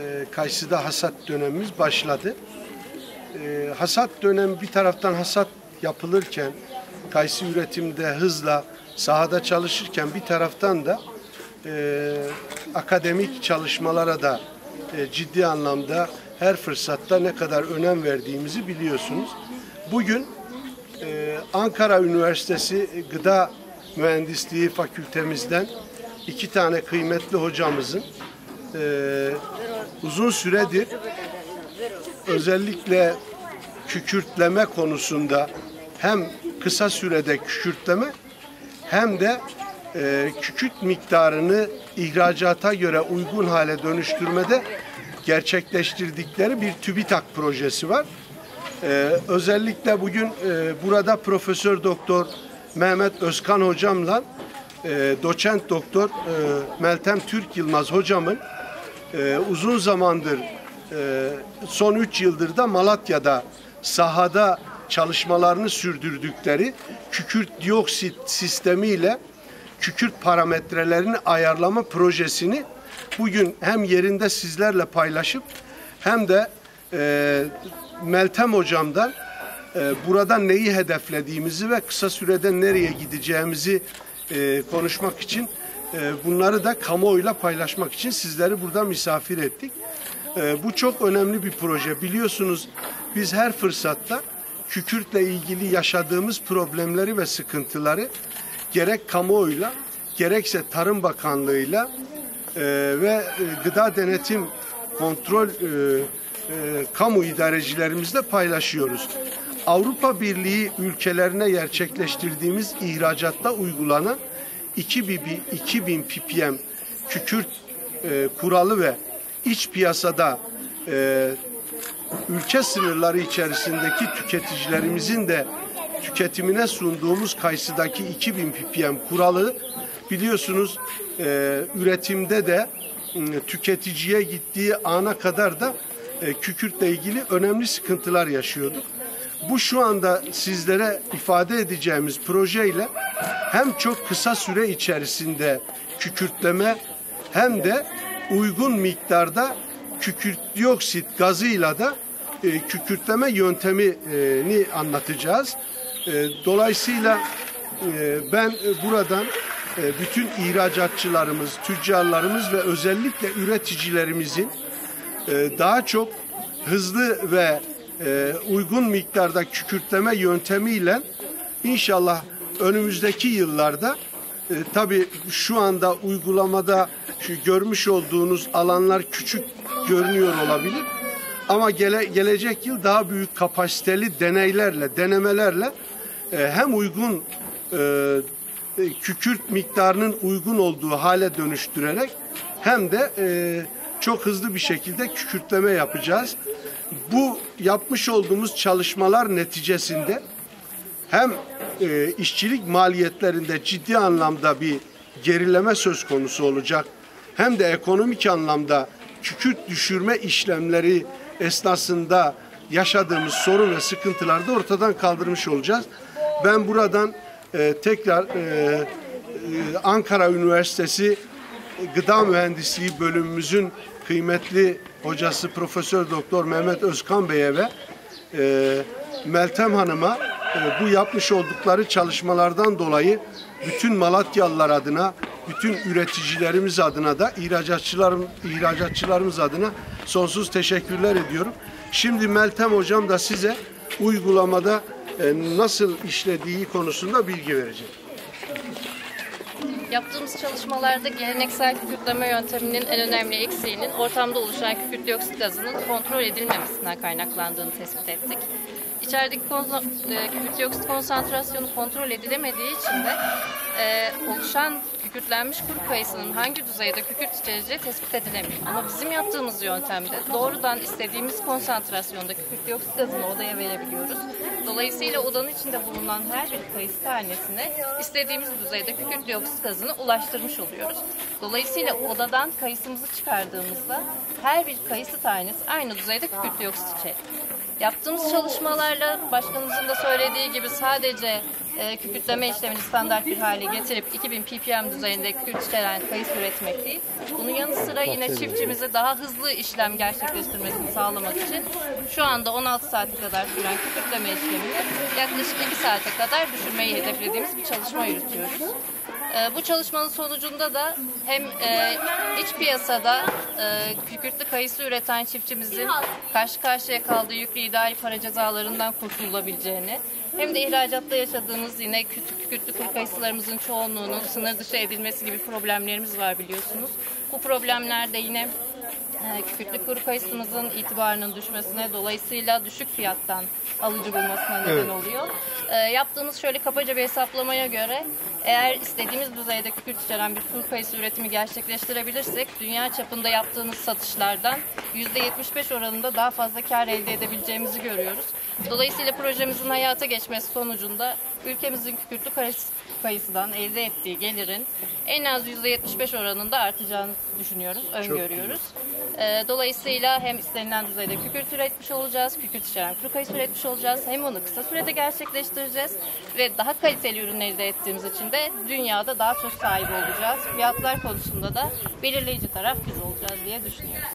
e, kayısıda hasat dönemimiz başladı. E, hasat dönemi bir taraftan hasat yapılırken, kayısı üretimde hızla sahada çalışırken bir taraftan da e, akademik çalışmalara da e, ciddi anlamda her fırsatta ne kadar önem verdiğimizi biliyorsunuz. Bugün e, Ankara Üniversitesi Gıda Mühendisliği Fakültemizden iki tane kıymetli hocamızın e, uzun süredir özellikle kükürtleme konusunda hem kısa sürede kükürtleme hem de e, kükürt miktarını ihracata göre uygun hale dönüştürmede gerçekleştirdikleri bir TÜBİTAK projesi var. Ee, özellikle bugün e, burada Profesör Doktor Mehmet Özkan hocamla e, doçent doktor e, Meltem Türk Yılmaz hocamın e, uzun zamandır e, son 3 yıldır da Malatya'da sahada çalışmalarını sürdürdükleri kükürt dioksit sistemiyle kükürt parametrelerini ayarlama projesini bugün hem yerinde sizlerle paylaşıp hem de e, Meltem hocamdan e, burada neyi hedeflediğimizi ve kısa sürede nereye gideceğimizi e, konuşmak için bunları da kamuoyuyla paylaşmak için sizleri burada misafir ettik. E, bu çok önemli bir proje. Biliyorsunuz biz her fırsatta kükürtle ilgili yaşadığımız problemleri ve sıkıntıları gerek kamuoyuyla gerekse Tarım Bakanlığı'yla e, ve e, Gıda Denetim Kontrol e, kamu idarecilerimizle paylaşıyoruz. Avrupa Birliği ülkelerine gerçekleştirdiğimiz ihracatta uygulanan 2000, 2000 ppm kükürt e, kuralı ve iç piyasada e, ülke sınırları içerisindeki tüketicilerimizin de tüketimine sunduğumuz kayısıdaki 2000 ppm kuralı biliyorsunuz e, üretimde de e, tüketiciye gittiği ana kadar da e, kükürtle ilgili önemli sıkıntılar yaşıyorduk. Bu şu anda sizlere ifade edeceğimiz projeyle hem çok kısa süre içerisinde kükürtleme hem de uygun miktarda kükürt dioksit gazıyla da e, kükürtleme yöntemini anlatacağız. E, dolayısıyla e, ben buradan e, bütün ihracatçılarımız, tüccarlarımız ve özellikle üreticilerimizin e, daha çok hızlı ve e, uygun miktarda kükürtleme yöntemiyle inşallah önümüzdeki yıllarda e, tabi şu anda uygulamada şu görmüş olduğunuz alanlar küçük görünüyor olabilir. Ama gele, gelecek yıl daha büyük kapasiteli deneylerle, denemelerle e, hem uygun e, kükürt miktarının uygun olduğu hale dönüştürerek hem de e, çok hızlı bir şekilde kükürtleme yapacağız. Bu yapmış olduğumuz çalışmalar neticesinde hem e, işçilik maliyetlerinde ciddi anlamda bir gerileme söz konusu olacak hem de ekonomik anlamda kükürt düşürme işlemleri esnasında yaşadığımız sorun ve sıkıntıları da ortadan kaldırmış olacağız. Ben buradan e, tekrar e, e, Ankara Üniversitesi Gıda Mühendisliği bölümümüzün kıymetli hocası Profesör Doktor Mehmet Özkan Bey'e ve e, Meltem Hanım'a bu yapmış oldukları çalışmalardan dolayı bütün Malatyalılar adına, bütün üreticilerimiz adına da ihracatçılarım, ihracatçılarımız adına sonsuz teşekkürler ediyorum. Şimdi Meltem Hocam da size uygulamada e, nasıl işlediği konusunda bilgi verecek. Yaptığımız çalışmalarda geleneksel kükürtleme yönteminin en önemli eksiğinin ortamda oluşan kükürt dioksit gazının kontrol edilmemesinden kaynaklandığını tespit ettik. İçerideki e, kükürt dioksit konsantrasyonu kontrol edilemediği için de e, oluşan kükürtlenmiş kuru kayısının hangi düzeyde kükürt içereceği tespit edilemiyor. Ama bizim yaptığımız yöntemde doğrudan istediğimiz konsantrasyonda kükürt dioksit gazını odaya verebiliyoruz. Dolayısıyla odanın içinde bulunan her bir kayısı tanesine istediğimiz düzeyde kükürt dioksit gazını ulaştırmış oluyoruz. Dolayısıyla odadan kayısımızı çıkardığımızda her bir kayısı tanesi aynı düzeyde kükürt dioksit içeriyor. Yaptığımız çalışmalarla başkanımızın da söylediği gibi sadece e, kükürtleme işlemini standart bir hale getirip 2000 ppm düzeyinde kükürt içeren kayısı üretmek değil. Bunun yanı sıra yine çiftçimize daha hızlı işlem gerçekleştirmesini sağlamak için şu anda 16 saate kadar süren kükürtleme işlemini yaklaşık 2 saate kadar düşürmeyi hedeflediğimiz bir çalışma yürütüyoruz. E, bu çalışmanın sonucunda da hem e, iç piyasada e, kükürtlü kayısı üreten çiftçimizin karşı karşıya kaldığı yüklü idari para cezalarından kurtulabileceğini hem de ihracatta yaşadığımız yine kükürtlü kuru kayısılarımızın çoğunluğunun sınır dışı edilmesi gibi problemlerimiz var biliyorsunuz. Bu problemler de yine e, kükürtlü kuru kayısımızın itibarının düşmesine dolayısıyla düşük fiyattan alıcı bulmasına neden Evet. oluyor. E, yaptığımız şöyle kabaca bir hesaplamaya göre eğer istediğimiz düzeyde kükürt içeren bir kuru kayısı üretimi gerçekleştirebilirsek dünya çapında yaptığımız satışlardan %75 oranında daha fazla kar elde edebileceğimizi görüyoruz. Dolayısıyla projemizin hayata geçmesi sonucunda ülkemizin kükürtlü kayısı- kayısıdan elde ettiği gelirin en az %75 oranında artacağını düşünüyoruz, öngörüyoruz. Ee, dolayısıyla hem istenilen düzeyde kükürt üretmiş olacağız, kükürt içeren kuru kayısı üretmiş olacağız. Hem onu kısa sürede gerçekleştireceğiz ve daha kaliteli ürün elde ettiğimiz için de dünyada daha çok sahibi olacağız. Fiyatlar konusunda da belirleyici taraf biz olacağız diye düşünüyoruz.